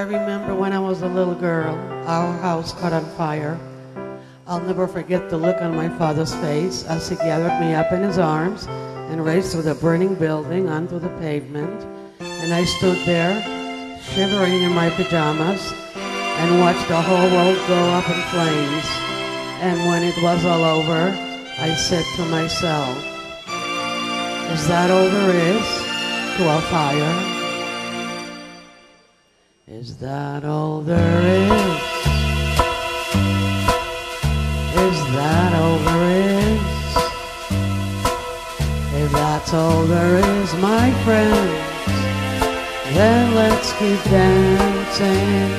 I remember when I was a little girl, our house caught on fire. I'll never forget the look on my father's face as he gathered me up in his arms and raced through the burning building onto the pavement. And I stood there, shivering in my pajamas, and watched the whole world go up in flames. And when it was all over, I said to myself, is that all there is to a fire? Is that all there is? Is that all there is? If that's all there is, my friends, then let's keep dancing.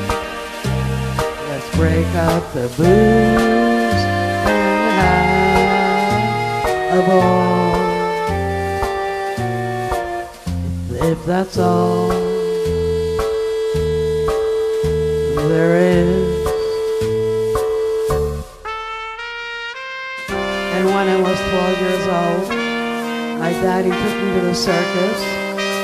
Let's break out the booze and have a ball. If that's all there is. And when I was 12 years old, my daddy took me to the circus,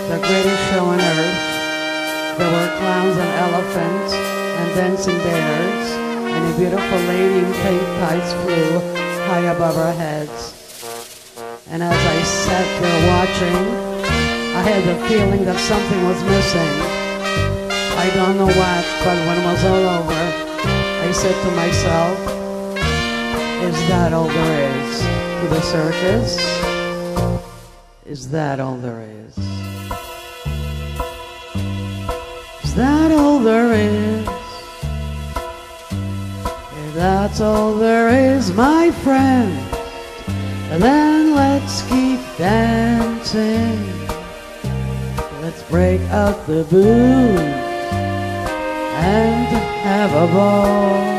the greatest show on earth. There were clowns and elephants and dancing bears, and a beautiful lady in pink tights flew high above our heads. And as I sat there watching, I had the feeling that something was missing. I don't know what, but when it was all over, I said to myself, is that all there is to the circus? Is that all there is? Is that all there is? If that's all there is, my friend, And then let's keep dancing. Let's break out the blues and have a ball.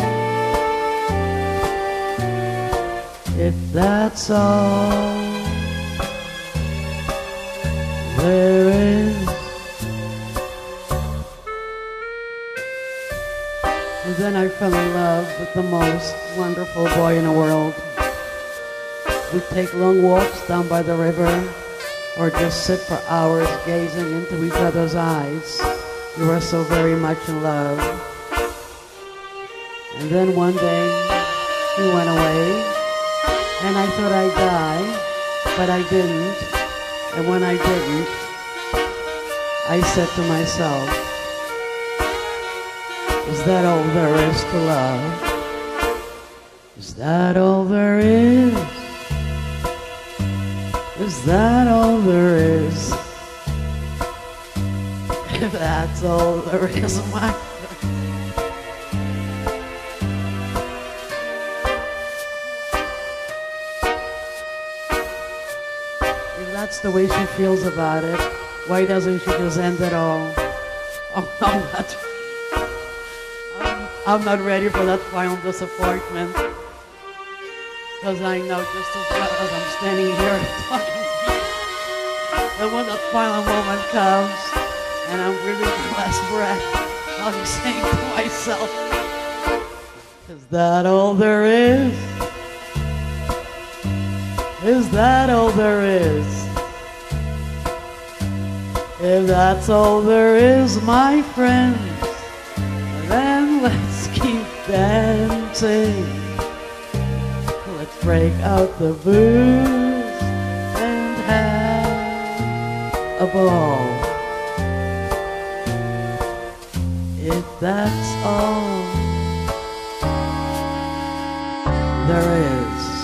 If that's all there is. And then I fell in love with the most wonderful boy in the world. We'd take long walks down by the river or just sit for hours gazing into each other's eyes. We were so very much in love. And then one day he went away and I thought I'd die, but I didn't. And when I didn't, I said to myself, is that all there is to love? Is that all there is? Is that all there is? If that's all there is mm-hmm. my If that's the way she feels about it, why doesn't she just end it all? Oh, I'm not, I'm, I'm not ready for that final disappointment. Because I know just as well as I'm standing here talking to you, that when that final moment comes, and I'm really last breath. I'll saying to myself, is that all there is? Is that all there is? If that's all there is, my friends, then let's keep dancing. Let's break out the booze and have a ball. If that's all there is.